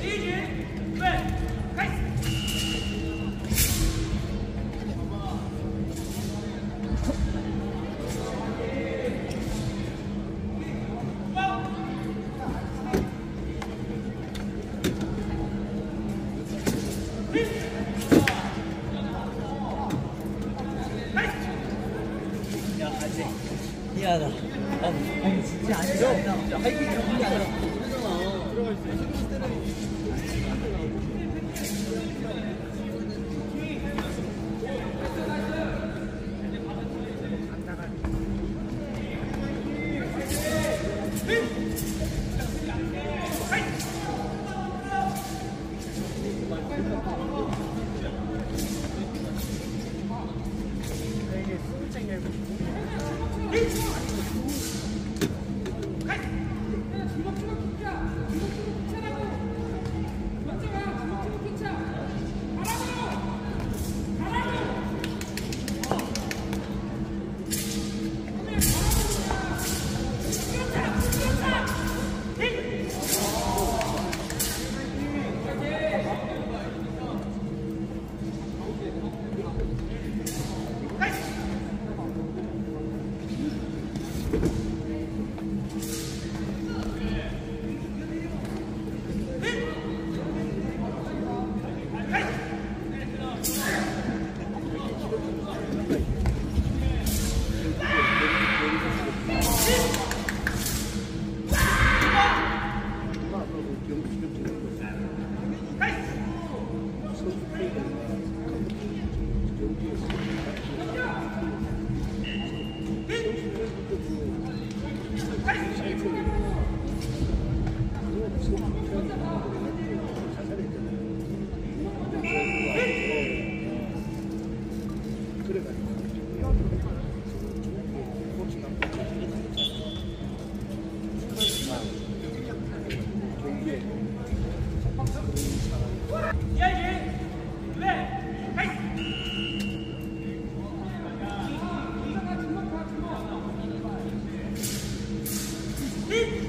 第一局，对，开始。一，二，三，一，开始。 미안하다. 아, 아니 진짜 아니죠. 하이킹 그게 아니라 들어가 있어. Woo! Hit!